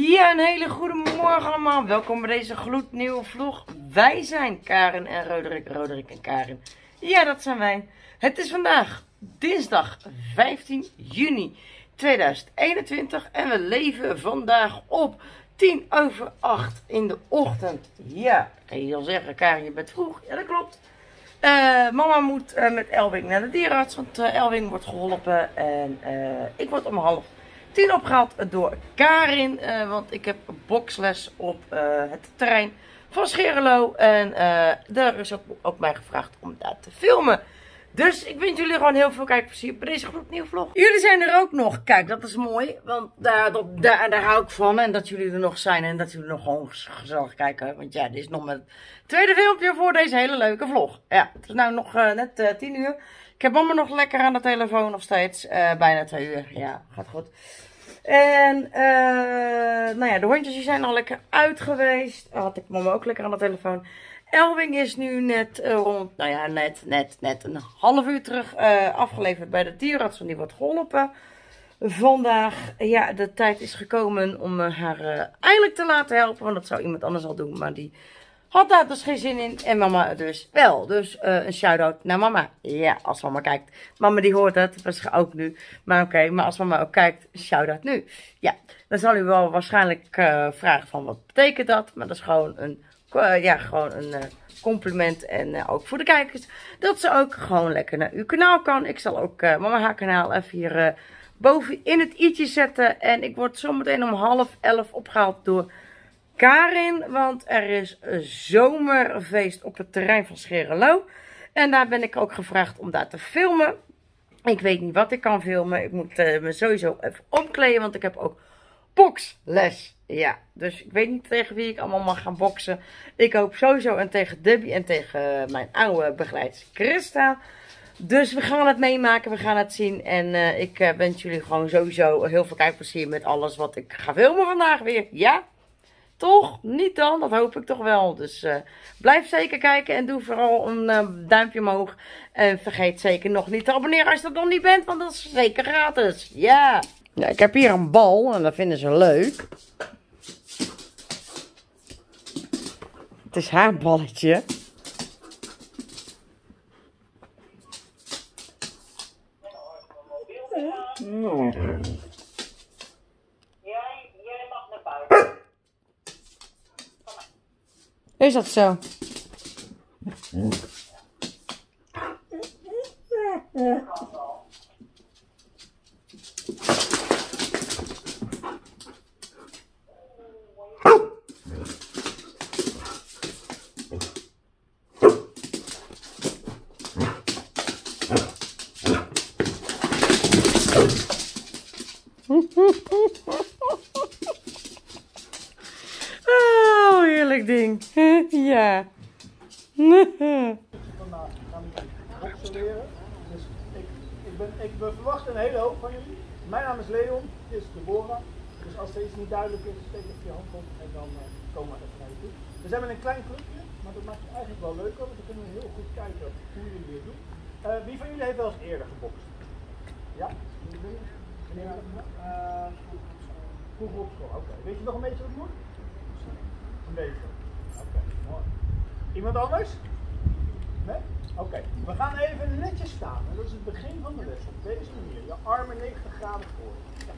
Ja, een hele goede morgen allemaal. Welkom bij deze gloednieuwe vlog. Wij zijn Karen en Roderick, Roderick en Karen. Ja, dat zijn wij. Het is vandaag dinsdag 15 juni 2021 en we leven vandaag op 10 over 8 in de ochtend. Ja, en je zal zeggen, Karen, je bent vroeg. Ja, dat klopt. Uh, mama moet uh, met Elwing naar de dierenarts, want uh, Elwing wordt geholpen en ik word om half tien opgehaald door Karin. Uh, want ik heb boxles op uh, het terrein van Scherelo. En uh, daar is ook, ook mij gevraagd om daar te filmen. Dus ik wens jullie gewoon heel veel kijkplezier bij deze gloednieuwe vlog. Jullie zijn er ook nog. Kijk, dat is mooi. Want daar, dat, daar, hou ik van. En dat jullie er nog zijn. En dat jullie nog gewoon gezellig kijken. Want ja, dit is nog mijn tweede filmpje voor deze hele leuke vlog. Ja, het is nou nog net uh, 10 uur. Ik heb mama nog lekker aan de telefoon nog steeds. Bijna twee uur. Ja, gaat goed. En uh, nou ja, de hondjes die zijn al lekker uit geweest. Had ik mama ook lekker aan de telefoon. Elwing is nu net uh, rond, nou ja, net, net, net een half uur terug uh, afgeleverd bij de dierenarts. Want die wordt geholpen. Vandaag, ja, de tijd is gekomen om haar eindelijk te laten helpen. Want dat zou iemand anders al doen. Maar die had daar dus geen zin in. En mama dus wel. Dus uh, een shout-out naar mama. Ja, als mama kijkt. Mama die hoort het. Dat ook nu. Maar oké, maar als mama ook kijkt, shout-out nu. Ja, dan zal u wel waarschijnlijk uh, vragen van wat betekent dat. Maar dat is gewoon een, uh, ja, gewoon een compliment. En ook voor de kijkers. Dat ze ook gewoon lekker naar uw kanaal kan. Ik zal ook mama haar kanaal even hier boven in het i'tje zetten. En ik word zometeen om half elf opgehaald door... Karin, want er is een zomerfeest op het terrein van Scherelo. En daar ben ik ook gevraagd om daar te filmen. Ik weet niet wat ik kan filmen. Ik moet uh, me sowieso even omkleden, want ik heb ook boxles. Ja, dus ik weet niet tegen wie ik allemaal mag gaan boksen. Ik hoop sowieso en tegen Debbie en tegen mijn oude begeleidster Christa. Dus we gaan het meemaken, we gaan het zien. En uh, ik wens jullie gewoon sowieso heel veel kijkplezier met alles wat ik ga filmen vandaag weer. Ja? Toch? Niet dan? Dat hoop ik toch wel. Dus uh, blijf zeker kijken en doe vooral een uh, duimpje omhoog. En vergeet zeker nog niet te abonneren als je dat nog niet bent, want dat is zeker gratis. Ja. ja ik heb hier een bal en dat vinden ze leuk. Het is haar balletje. Mm. Is dat zo? Oh, heerlijk ding. ja. Vandaag gaan we boksen leren. Dus ik, ik, ben, ik verwacht een hele hoop van jullie. Mijn naam is Leon, dit is Deborah. Dus als er iets niet duidelijk is, steek even je hand op en dan uh, komen we even naar je toe. We zijn met een klein clubje, maar dat maakt het eigenlijk wel leuker, want dan kunnen we heel goed kijken hoe jullie dit doen. Uh, wie van jullie heeft wel eens eerder gebokst? Ja? Gedaan? Vroeger op school, oké. Weet je nog een beetje wat moet? Een beetje. Oké, mooi. Iemand anders? Oké, okay. we gaan even netjes staan. En dat is het begin van de les. Op deze manier. Je armen 90 graden voor. Ja,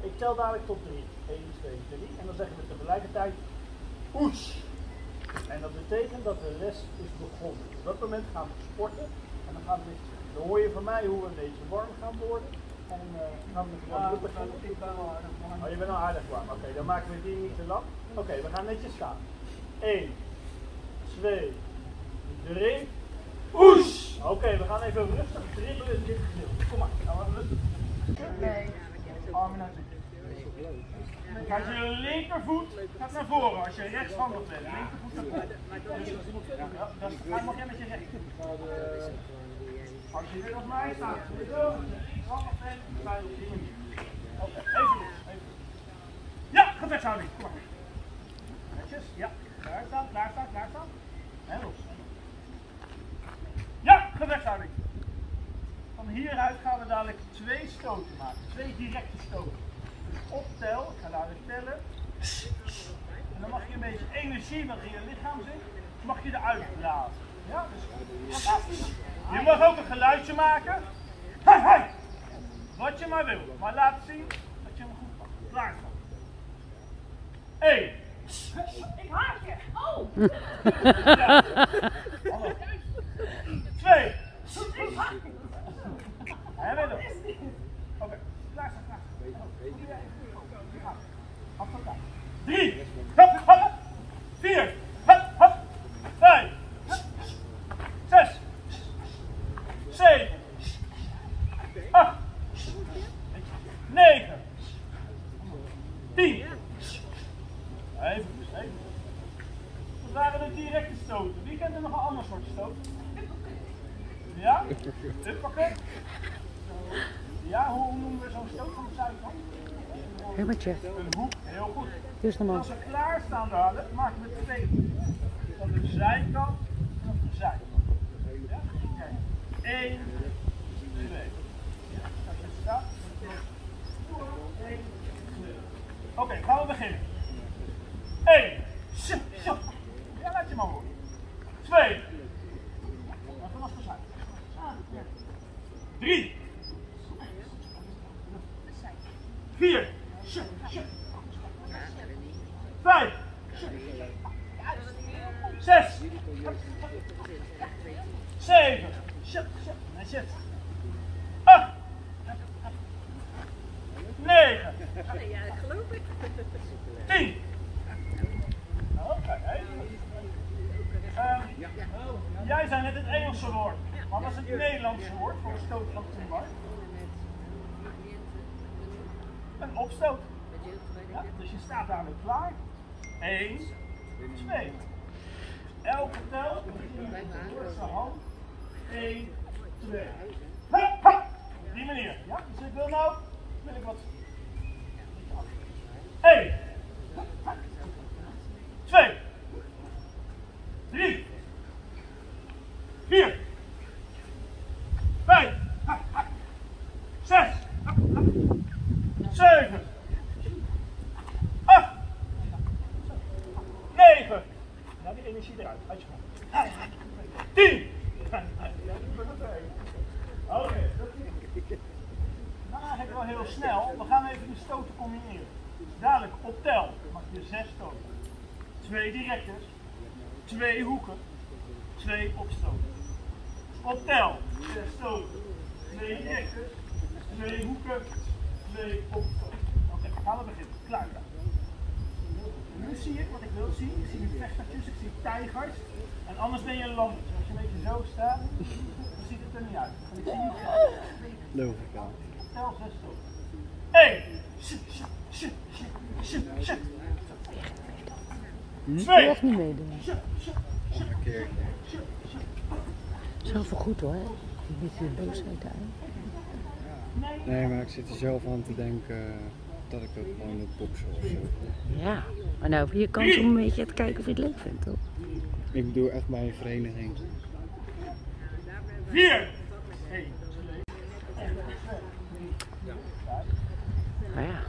ik tel dadelijk tot 3. 1, 2, 3. En dan zeggen we tegelijkertijd oes. En dat betekent dat de les is begonnen. Op dat moment gaan we sporten. En dan gaan we dan hoor je van mij hoe we een beetje warm gaan worden. En uh, gaan we gewoon beginnen. Ik ben al aardig warm. Oh, je bent al aardig warm. Oké, okay, dan maken we die niet te lang. Oké, okay, we gaan netjes staan. 1, 2, 3. Oes! Oké, okay, we gaan even rustig dribbelen in dit gedeelte. Kom maar, gaan we rustig. Nee. Armen naar je linkervoet gaat naar voren, als je rechtshandig bent, linkervoet naar voren. Dus, ja, dan mag jij met je rechter. Als je weer op mij staat, rechtshandig bent, dan je op die manier. Oké, even los, even los. Ja, gevechtshouding, kom maar. Netjes, ja. Daar staan, daar staan, daar staan. En los. Van hieruit gaan we dadelijk twee stoten maken. Twee directe stoten. op tel, ik ga dadelijk tellen. En dan mag je een beetje energie wat in je lichaam zit, mag je eruit blazen. Ja, dus fantastisch. Je mag ook een geluidje maken. Wat je maar wil, maar laat zien dat je hem goed pakt. Klaar van. 1. Ik haat je. Oh! Ja. Hallo. Twee. Hij wil hem. Oké, klaar staan, klaar staan. Af elkaar. Drie. Hop, hop. Vier. Hop, hop. Vijf. Zes. Zeven. Acht. Negen. Tien. Even, even. Dat waren de directe stoten. Wie kent er nog een ander soort stoot? Ja? Huppakken? Ja, hoe noemen we zo'n stoot van de zijkant? Hummertje. Een hoek, heel goed. Dus En normaal. als we klaar staan dadelijk, maken we twee hoeken. Van de zijkant en op de zijkant. Ja? Kijk. Eén, twee. Ja, als je staat. Eén, twee. Oké, gaan we beginnen. Eén. Shup, shup. Ja, laat je maar horen. Twee. En vanaf de zijkant. Ah, ja. Drie. Vier. 7. Zet, zet, hij zet. 8. 9. Ja, dat geloof ik. 10. Nou, kijk, um, ehm, jij zei net het Engelse woord. Wat was het Nederlandse woord voor een stoot van Toenbar? Een opstoot. Ja, dus je staat daarmee klaar. 1, 2. Elke tel kun begint met de hand 1, 2. Hup, hup. Die manier. Ja, dus ik wil nou, wil ik wat. 1, 2, 3, 4, 5, 6, 7, 8, 9. Nou, die energie eruit. Mond. 10. Oké, dat is Nou, eigenlijk wel heel snel. We gaan even de stoten combineren. Dadelijk op tel mag je zes stoten. Twee directes, twee hoeken, twee opstoten. Op tel, zes stoten. Twee directes, twee hoeken, twee opstoten. Oké, gaan we beginnen. Klaar. Nu zie ik wat ik wil zien. Ik zie nu vechtertjes, ik zie tijgers. En anders ben je een lam. Zo staat, dan ziet het er niet uit. En ik zie niet Logica. Tel zes stoten. 1. Shit, shit, shit, shit, shit, shit. Wil je 2. echt niet meedoen? Is wel voor goed hoor. Een beetje boosheid uit. Nee, maar ik zit er zelf aan te denken dat ik het gewoon moet boksen of zo. Ja, maar nou heb je kans om een beetje te kijken of je het leuk vindt toch? Ik bedoel echt bij een vereniging. 4. 1. Maar ja,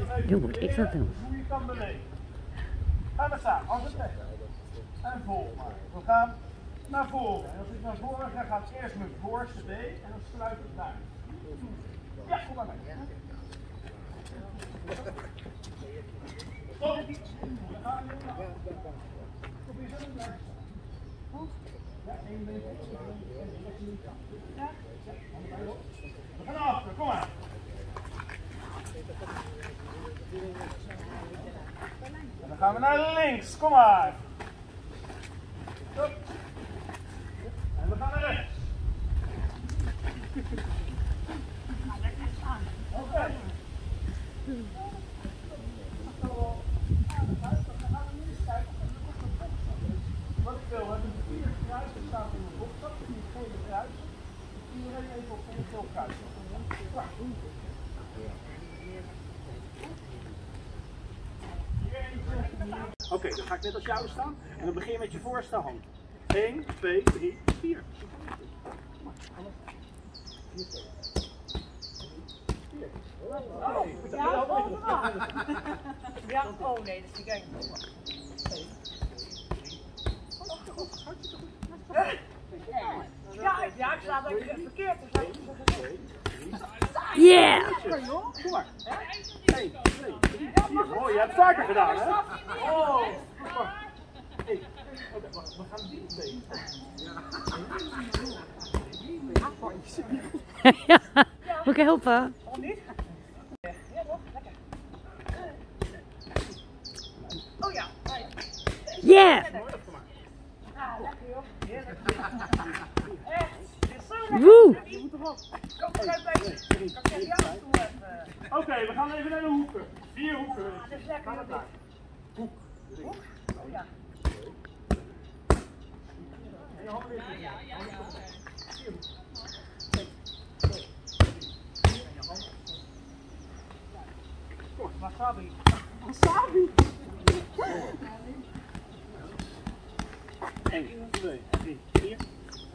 het Nu moet ik dat doen. Hoe je kan bewegen. Gaan we staan, als het weg. En vol maar. We gaan naar voren. En als ik naar voren ga, gaat eerst mijn voorste been en dan sluit ik naar. Ja, kom maar mee. Stop. We gaan weer naar. Probeer zo blijven We gaan kom maar. En dan gaan we naar links, kom maar. En we gaan naar rechts. Oké. Wat ik wil, we hebben vier kruisen staan in de boxstap, vier gele kruisen. Iedereen Oké, dan ga ik net als jou staan en dan begin je met je voorste hand. 1, 2, 3, 4. Vier. Ja, Ja, oh nee, dat is niet eng. Ja, ja, ik sta dat verkeerd Yeah! Kom maar. 1, 2, 3, 4. Mooi, je hebt vaker gedaan, hè? Oh. Hey. We gaan ja, moet ik helpen? Waarom niet? Ja, toch? Lekker. Oh ja. Yeah! Ah, lekker joh. Heerlijk. Echt, dit is zo lekker. Woe! Je moet erop. Kom eruit bij je. Kan ik jou toe even. Oké, we gaan even naar de hoeken. Vier hoeken. Ah, dit is lekker dit. Hoek? Oh ja. Wasabi. Wasabi. 1, 2, 3, 4.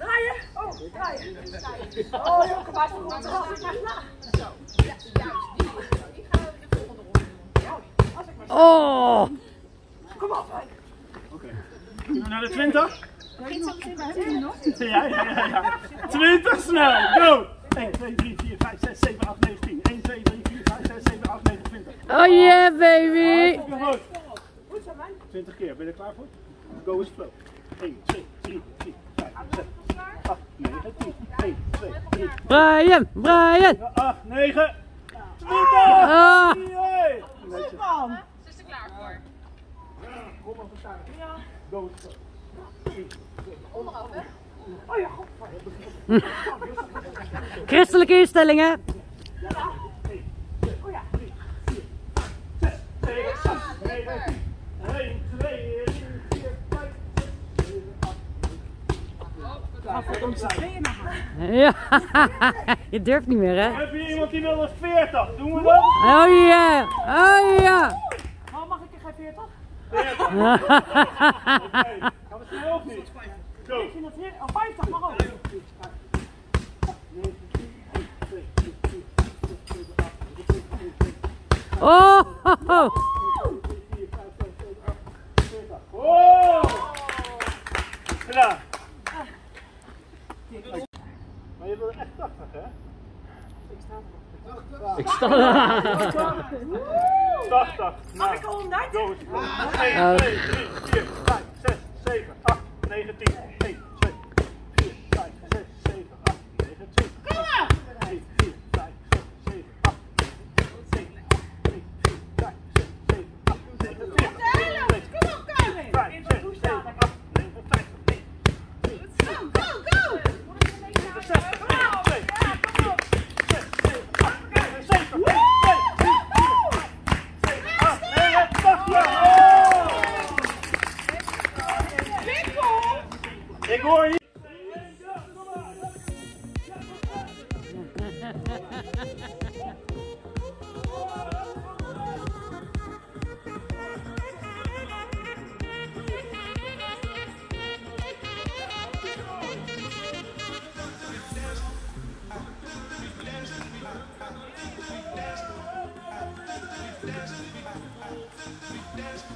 Draaien. Oh, draaien. Oh, joh, kom maar. Kom maar. Kom maar. Zo. Ja, juist. Die. Ik ga de volgende ronde doen. Ja, als ik maar. Oh! Kom op. hè. Kunnen we naar de 20? Ja, ja, ja, ja. 20 snel, go! 1, 2, 3, 4, 5, 6, 7, 8, 9, 10. 1, 2, 3, 4, 5, 6, 7, 8, 9, 20. Oh yeah, baby! Hartstikke goed. 20 keer, ben je er klaar voor? Go with flow. 1, 2, 3, 4, 5, 6, 8, 9, 10. 1, 2, 3, Brian, Brian! 8, 9, 20! Ah! Ze is er klaar voor. Kom maar with flow. Onderaf, hè? Christelijke instellingen. 7, 8, 9, 10. 1, 2, 3, 4, 5, 6, 7, 8, Ja, je durft niet meer, hè? Heb je iemand die wil een 40? Doen we dat? Oh ja, oh ja. Oh, mag ik er geen 40? 40. Oké. Gaan we snel of niet? Go. Ik vind het heer- Oh, 50 mag ook. 1, 2, 3, 4, 5, 6, 7, 8, 9, 10, 11, 12, 13, 14, 15, 16, 17, 18, 19, 20, 21, 22, 23, 24, 25, 26, 27, 28, 29, 30, 31, 32, 33, 34, 35, 36, 37, 38, 39, 40. Oh! Gedaan. Maar je wil echt 80, hè? Ik sta 80. Nou, ik al 100? go. 1, 2, 3, 4, 5, 6, 7, 8, 9, 10. 1, dance.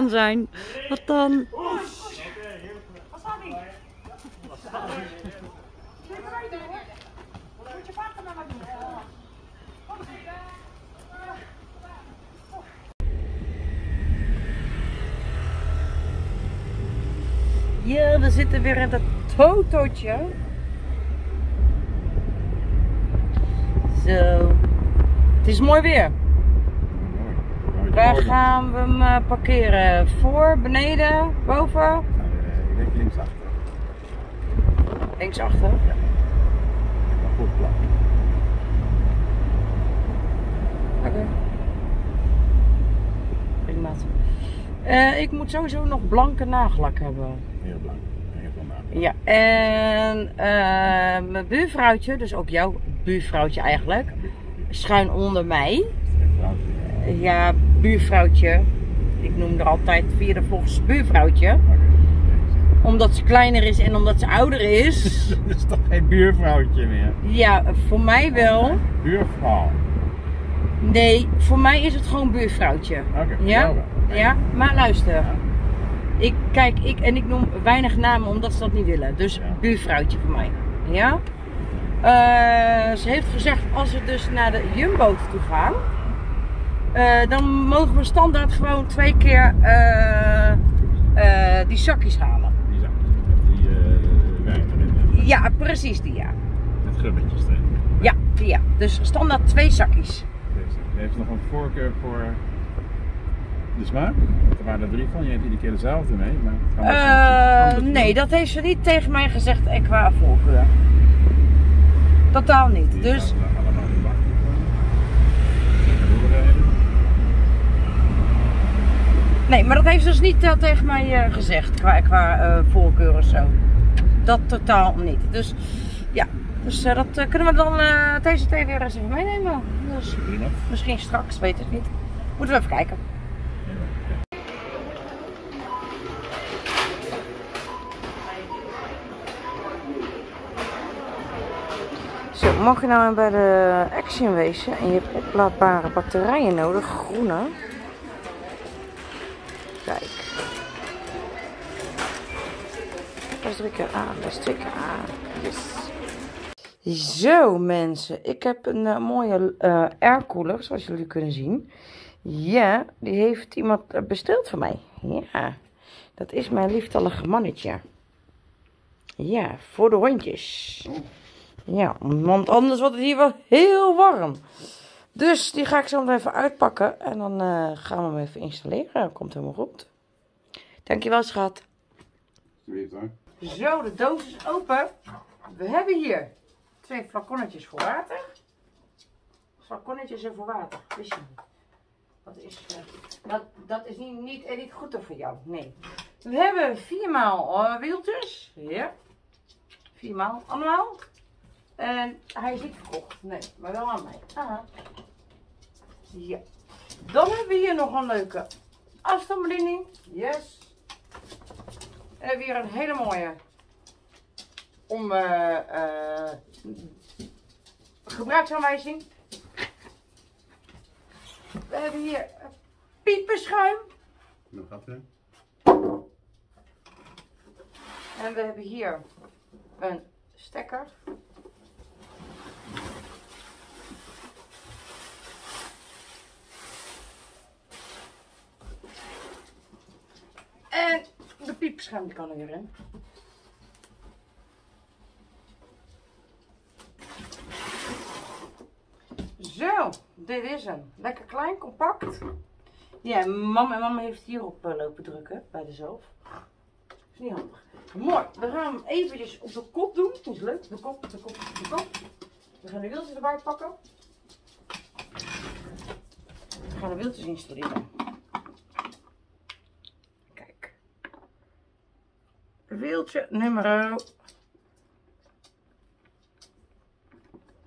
Zijn. Wat dan? Ja, we zitten weer in het totootje. Zo. Het is mooi weer. Waar gaan we hem eh, parkeren? Voor, beneden, boven? Ik denk linksachter. Linksachter. Maar goed plan. Oké. Prima. Eh, ik moet sowieso nog blanke nagellak hebben. Heel belangrijk. Heel belangrijk. Ja, en eh, mijn buurvrouwtje, dus ook jouw buurvrouwtje eigenlijk, schuin onder mij. Ja, buurvrouwtje. Ik noem haar altijd via de vlogs buurvrouwtje. Omdat ze kleiner is en omdat ze ouder is. Dat is toch geen buurvrouwtje meer? Ja, voor mij wel. Buurvrouw. Nee, voor mij is het gewoon buurvrouwtje. Oké, voor Ja? Ja, maar luister. Ik, kijk, ik, en ik noem weinig namen omdat ze dat niet willen. Dus Ja. buurvrouwtje voor mij. Ja? Eh, ze heeft gezegd, als we dus naar de Jumbo toe gaan, eh, dan mogen we standaard gewoon twee keer eh, eh, die zakjes halen. Die zakjes met die wijn erin. Ja, precies die ja. Met gubbetjes erin. Ja, die ja. Dus standaard twee zakjes. Heeft nog een voorkeur voor de smaak? Want er waren er drie van. Je hebt iedere keer dezelfde mee. Maar anders nee, dat heeft ze niet tegen mij gezegd qua voorkeur. Totaal niet. Dus gaan we allemaal in de bak doen. Lekker doorrijden. Nee, maar dat heeft ze dus niet eh, tegen mij eh, gezegd qua, qua eh, voorkeur of zo. Dat totaal niet. Dus ja, dus dat kunnen we dan deze thee weer eens even meenemen. Dus Prima. misschien straks, weet ik niet. Moeten we even kijken. Zo, mag je nou bij de Action wezen en je hebt oplaadbare batterijen nodig, groene. Keer aan, keer aan. Yes. Zo mensen, ik heb een eh, mooie eh aircooler, zoals jullie kunnen zien. Ja, die heeft iemand eh, besteld voor mij. Ja, dat is mijn lieftallige mannetje. Ja, voor de hondjes. Ja, want anders wordt het hier wel heel warm. Dus die ga ik zo even uitpakken en dan gaan we hem even installeren. Komt helemaal goed. Dankjewel schat. Alsjeblieft hoor. Zo, de doos is open. We hebben hier twee flaconnetjes voor water. Flaconnetjes en voor water. Wist je niet? Dat is, eh, dat, dat is niet, niet, eh, niet goed voor jou. Nee. We hebben viermaal eh, wieltjes. Ja. Viermaal. Allemaal. En hij is niet verkocht. Nee, maar wel aan mij. Aha. Ja. Dan hebben we hier nog een leuke afstandsbediening. Yes. En we hebben hier een hele mooie om eh, eh, gebruiksaanwijzing. We hebben hier piepenschuim. Nog gaat. En we hebben hier een stekker. En de piepschuim die kan er weer in. Zo, dit is hem. Lekker klein, compact. Ja, mama en mama heeft hierop eh, lopen drukken bij de zelf. Is niet handig. Mooi, we gaan hem eventjes op de kop doen. Dat is leuk. De kop, de kop, de kop. We gaan de wieltjes erbij pakken. We gaan de wieltjes installeren. Kijk. Wieltje nummer.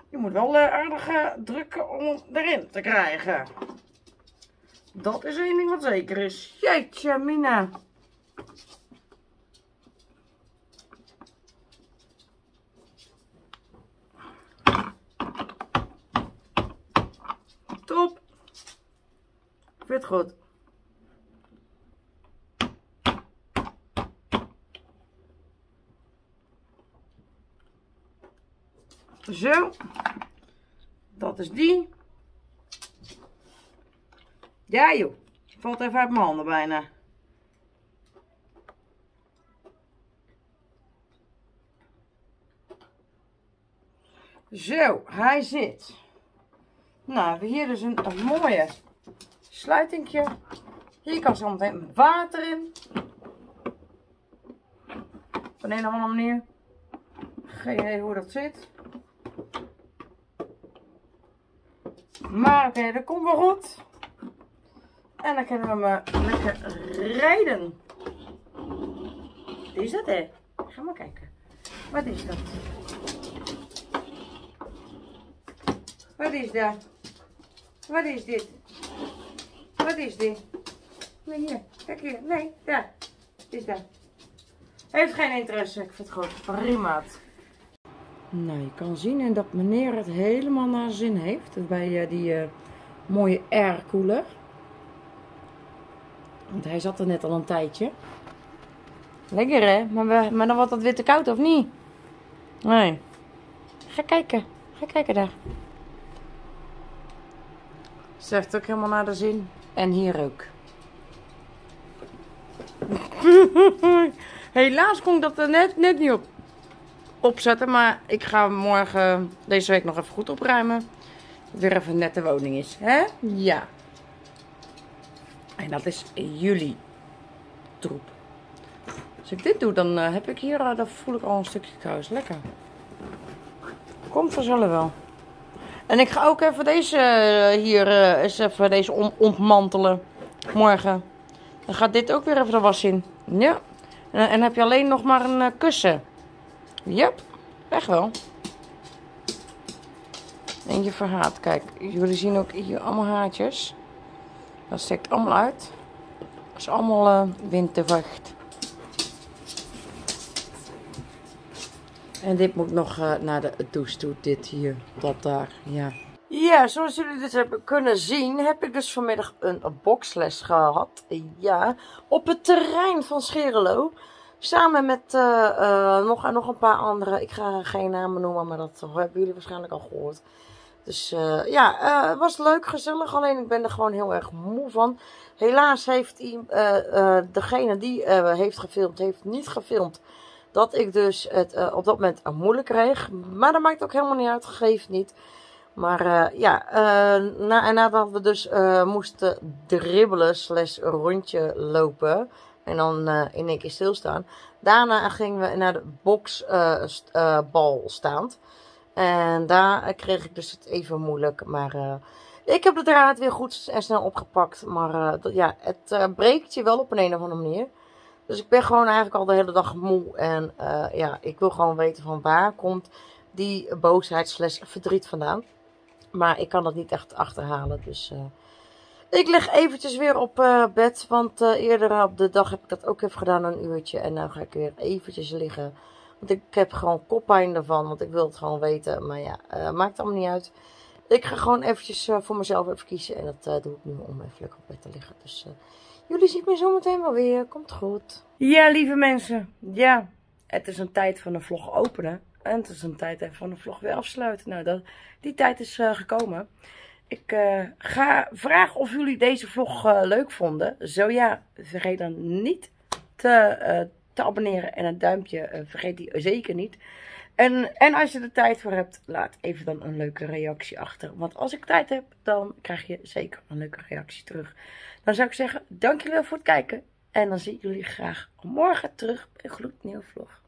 Je moet wel eh, aardig eh, drukken om hem erin te krijgen. Dat is één ding wat zeker is. Jeetje, Mina. Top. Ik vind het goed. Zo. Dat is die. Ja joh. Valt even uit mijn handen bijna. Zo, hij zit. Nou, we hebben hier dus een, mooie sluitingje. Hier kan zo meteen water in. Op een of andere manier. Geen idee hoe dat zit. Maar oké, dat komt wel goed. En dan kunnen we maar lekker rijden. Wat is dat hè? Ga maar kijken. Wat is dat? Wat is dat? Wat is dit? Wat is dit? Nee, hier. Kijk hier. Nee, daar. Is dat? Heeft geen interesse. Ik vind het gewoon prima. Nou, je kan zien dat meneer het helemaal naar zin heeft. Bij uh, die uh, mooie aircooler. Want hij zat er net al een tijdje. Lekker hè? Maar, we, maar dan wordt dat weer te koud of niet? Nee. Ga kijken. Ga kijken daar. Zegt ook helemaal naar de zin. En hier ook. Helaas kon ik dat er net, net niet op opzetten. Maar ik ga morgen deze week nog even goed opruimen. Weer even net de woning is. Hè? Ja. En dat is juli troep. Als ik dit doe, dan uh, heb ik hier, uh, dan voel ik al een stukje kous. Lekker. Komt vanzelf wel. En ik ga ook even deze uh, hier, eens even deze ontmantelen. Morgen. Dan gaat dit ook weer even de was in. Ja. En, en dan heb je alleen nog maar een kussen. Yep, echt wel. Eentje verhaat. Kijk, jullie zien ook hier allemaal haartjes. Dat steekt allemaal uit. Dat is allemaal uh, winterwacht. En dit moet nog uh, naar de douche toe. Dit hier, dat daar, ja. Ja, zoals jullie dus hebben kunnen zien, heb ik dus vanmiddag een, een boxles gehad. Ja, op het terrein van Scherelo. Samen met uh, uh, nog, nog een paar andere. Ik ga geen namen noemen, maar dat hebben jullie waarschijnlijk al gehoord. Dus uh, ja, het was leuk, gezellig. Alleen ik ben er gewoon heel erg moe van. Helaas heeft die, degene die heeft gefilmd, heeft niet gefilmd. Dat ik dus het op dat moment moeilijk kreeg. Maar dat maakt ook helemaal niet uit, geeft niet. Maar ja, na, en nadat we dus moesten dribbelen slash rondje lopen... En dan uh, in één keer stilstaan. Daarna gingen we naar de boxbal uh, uh, staand. En daar kreeg ik dus het even moeilijk. Maar ik heb de draad weer goed en snel opgepakt. Maar ja, het breekt je wel op een, een of andere manier. Dus ik ben gewoon eigenlijk al de hele dag moe. En ja, ik wil gewoon weten van waar komt die boosheid slash verdriet vandaan. Maar ik kan dat niet echt achterhalen. Dus... Ik lig eventjes weer op uh, bed, want uh, eerder op de dag heb ik dat ook even gedaan, een uurtje. En nu ga ik weer eventjes liggen. Want ik heb gewoon koppijn ervan, want ik wil het gewoon weten. Maar ja, uh, maakt allemaal niet uit. Ik ga gewoon eventjes voor mezelf even kiezen. En dat doe ik nu om even lekker op bed te liggen. Dus jullie zien me zometeen wel weer. Komt goed. Ja, lieve mensen. Ja, het is een tijd van de vlog openen. En het is een tijd van de vlog weer afsluiten. Nou, dat, die tijd is gekomen. Ik uh, ga vragen of jullie deze vlog uh, leuk vonden. Zo ja, vergeet dan niet te, uh, te abonneren en een duimpje. vergeet die zeker niet. En, en als je er tijd voor hebt, laat even dan een leuke reactie achter. Want als ik tijd heb, dan krijg je zeker een leuke reactie terug. Dan zou ik zeggen, dankjewel voor het kijken. En dan zie ik jullie graag morgen terug bij een gloednieuwe vlog.